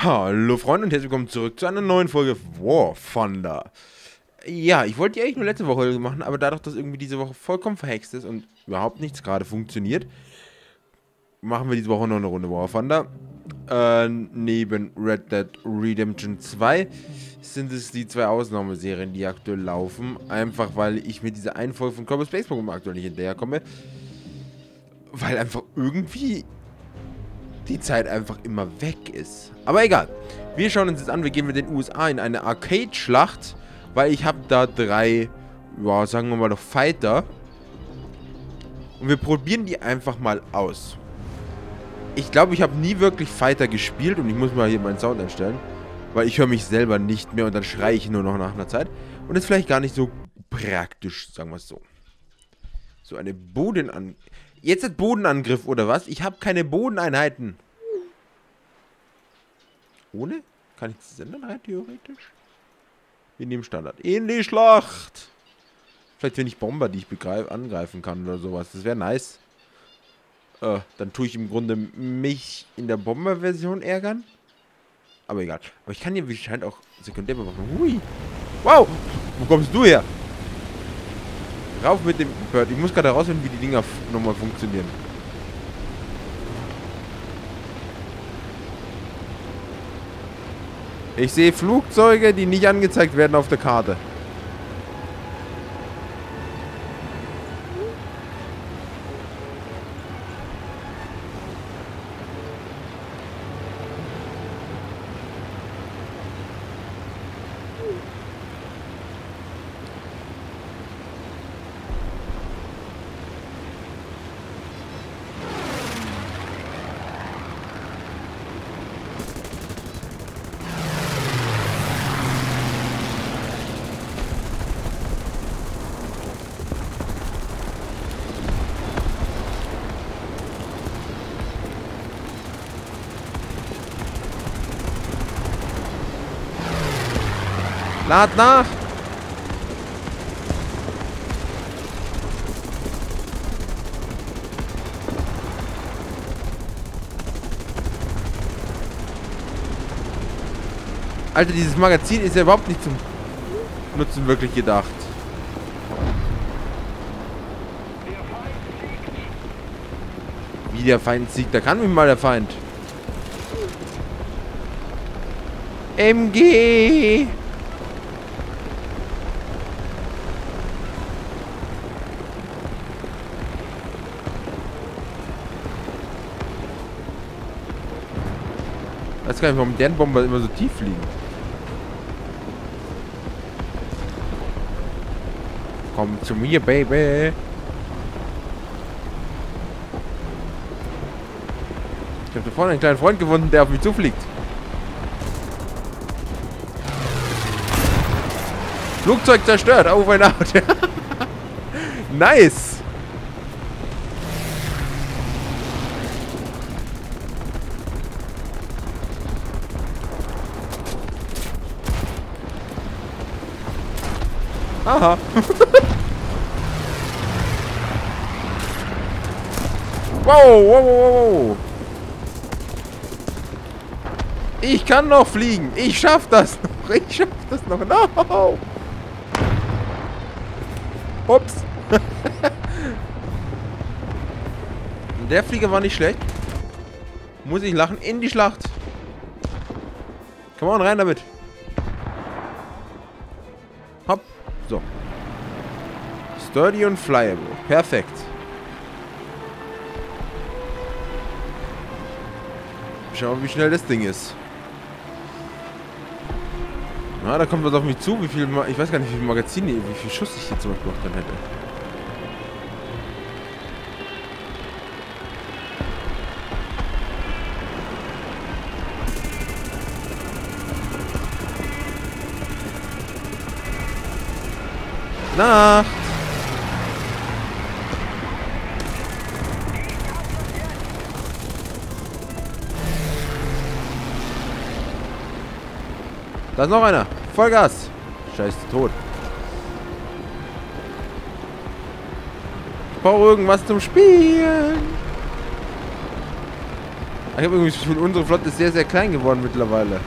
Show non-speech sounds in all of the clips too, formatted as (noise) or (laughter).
Hallo Freunde und herzlich willkommen zurück zu einer neuen Folge War Thunder. Ja, ich wollte die eigentlich nur letzte Woche machen, aber dadurch, dass irgendwie diese Woche vollkommen verhext ist und überhaupt nichts gerade funktioniert, machen wir diese Woche noch eine Runde War Thunder. Äh, neben Red Dead Redemption 2 sind es die zwei Ausnahmeserien, die aktuell laufen. Einfach weil ich mit dieser einen Folge von Kerbal Space Program aktuell nicht hinterherkomme. Weil einfach irgendwie die Zeit einfach immer weg ist. Aber egal. Wir schauen uns jetzt an, wir gehen mit den USA in eine Arcade-Schlacht, weil ich habe da drei, ja, sagen wir mal noch Fighter. Und wir probieren die einfach mal aus. Ich glaube, ich habe nie wirklich Fighter gespielt und ich muss mal hier meinen Sound einstellen, weil ich höre mich selber nicht mehr und dann schreie ich nur noch nach einer Zeit. Und ist vielleicht gar nicht so praktisch, sagen wir es so. So eine Bodenangriff. Jetzt hat Bodenangriff oder was? Ich habe keine Bodeneinheiten. Ohne? Kann ich das ändern rein theoretisch? Wir nehmen Standard. In die Schlacht! Vielleicht wenn ich Bomber, die ich angreifen kann oder sowas. Das wäre nice. Äh, dann tue ich im Grunde mich in der Bomber-Version ärgern. Aber egal. Aber ich kann hier, wie scheint, auch Sekundärbewaffnung. Hui! Wow! Wo kommst du her? Rauf mit dem Bird. Ich muss gerade herausfinden, wie die Dinger nochmal funktionieren. Ich sehe Flugzeuge, die nicht angezeigt werden auf der Karte. Lad nach! Alter, dieses Magazin ist ja überhaupt nicht zum Nutzen wirklich gedacht. Wie der Feind siegt, da kann mich mal der Feind. MG! Weiß gar nicht, warum deren Bomber immer so tief fliegen. Komm zu mir, Baby. Ich habe da vorne einen kleinen Freund gefunden, der auf mich zufliegt. Flugzeug zerstört. Over and out. nice. Aha. wow, wow, wow, wow. Ich kann noch fliegen. Ich schaff das noch. Ich schaff das noch. No. Ups. (laughs) Der Flieger war nicht schlecht. Muss ich lachen. In die Schlacht. Komm on, rein damit. So. Sturdy und flyable. Perfekt. Schauen wir, wie schnell das Ding ist. Na, da kommt was auf mich zu. Wie viel, ich weiß gar nicht, wie viel Magazine, wie viel Schuss ich hier zum Beispiel noch dann hätte. Nacht. Da ist noch einer. Vollgas. Scheiße, tot. Ich brauche irgendwas zum Spielen. Ich habe irgendwie Gefühl, unsere Flotte ist sehr, sehr klein geworden mittlerweile.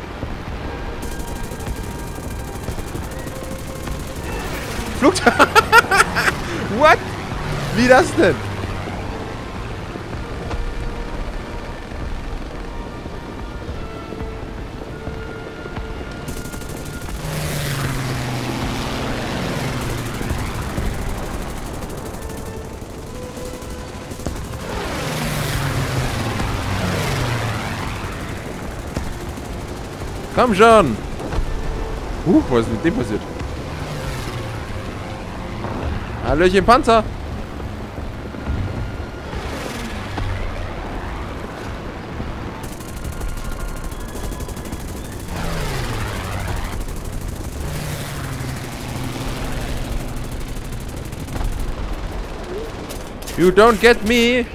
Flugzeug. (laughs) What? Wie das denn? Komm schon! Huch, was ist mit dem passiert? Hallöchen Panzer! You don't get me!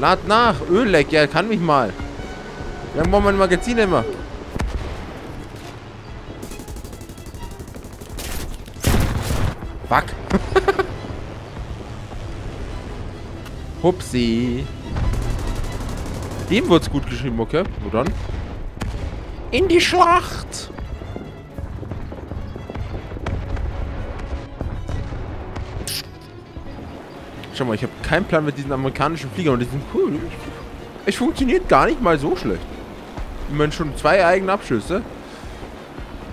Lad nach. Ölleck, ja, kann mich mal. Wir haben mein Magazin immer. Fuck. Hupsi. Dem wird's gut geschrieben, okay? Wo dann? In die Schlacht! Schau mal, ich habe keinen Plan mit diesen amerikanischen Fliegern und die sind cool. Es funktioniert gar nicht mal so schlecht. Man schon zwei eigene Abschüsse.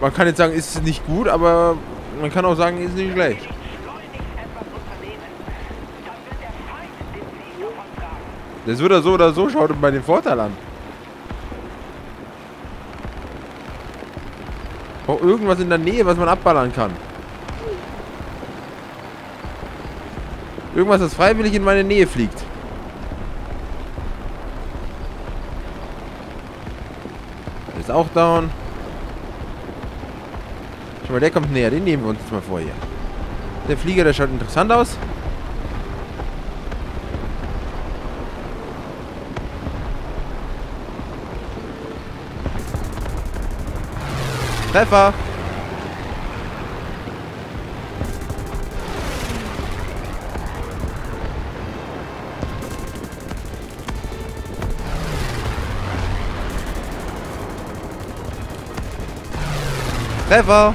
Man kann jetzt sagen, ist nicht gut, aber man kann auch sagen, ist nicht schlecht. Das wird er so oder so, schaut bei den Vorteil an. Auch irgendwas in der Nähe, was man abballern kann. Irgendwas, das freiwillig in meine Nähe fliegt. Ist auch down. Schau mal, der kommt näher. Den nehmen wir uns jetzt mal vor hier. Der Flieger, der schaut interessant aus. Treffer! Treffer!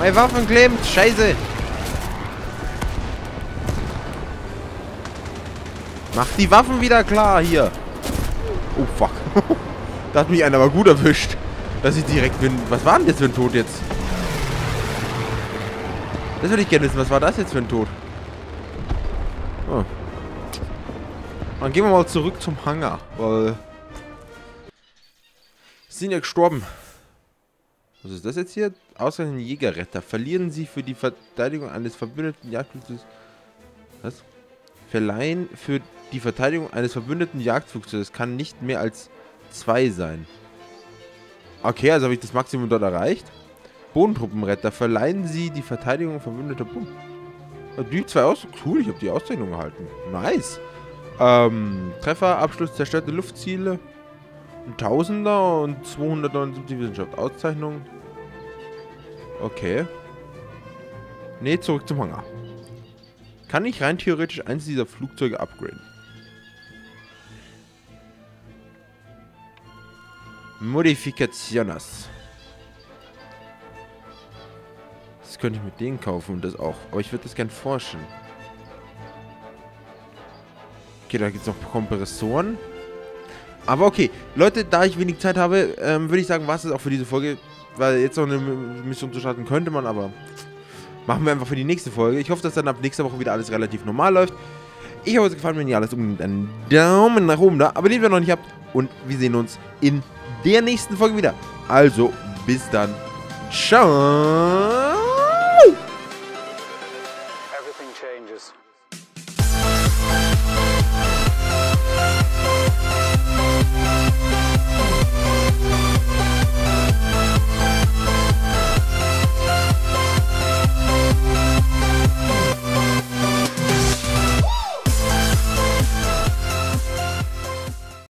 Meine Waffen klemmt! Scheiße! Mach die Waffen wieder klar hier! Oh fuck. (laughs) da hat mich einer aber gut erwischt. Dass ich direkt bin. Was war denn das für ein Tod jetzt? Das würde ich gerne wissen. Was war das jetzt für ein Tod? Oh. Dann gehen wir mal zurück zum Hangar. Weil sind ja gestorben. Was ist das jetzt hier? Ausreichend Jägerretter. Verlieren sie für die Verteidigung eines verbündeten Jagdflugzeugs. Was? Verleihen für die Verteidigung eines verbündeten Jagdflugzeugs kann nicht mehr als zwei sein. Okay, also habe ich das Maximum dort erreicht. Bodentruppenretter. Verleihen sie die Verteidigung verbündeter Boden. Die zwei aus. Cool, ich habe die Auszeichnung erhalten. Nice. Ähm, Treffer, Abschluss, zerstörte Luftziele. Ein Tausender und 279 Wissenschaft. Auszeichnung. Okay. Ne, zurück zum Hangar. Kann ich rein theoretisch eins dieser Flugzeuge upgraden? Modifikationes. Das könnte ich mit denen kaufen und das auch. Aber ich würde das gern forschen. Okay, da gibt es noch Kompressoren. Aber okay, Leute, da ich wenig Zeit habe, ähm, würde ich sagen, was ist auch für diese Folge. Weil jetzt noch eine Mission zu starten könnte man, aber machen wir einfach für die nächste Folge. Ich hoffe, dass dann ab nächster Woche wieder alles relativ normal läuft. Ich hoffe, es gefallen, wenn ihr alles unbedingt einen Daumen nach oben da. Aber den wir noch nicht habt. Und wir sehen uns in der nächsten Folge wieder. Also, bis dann. Ciao.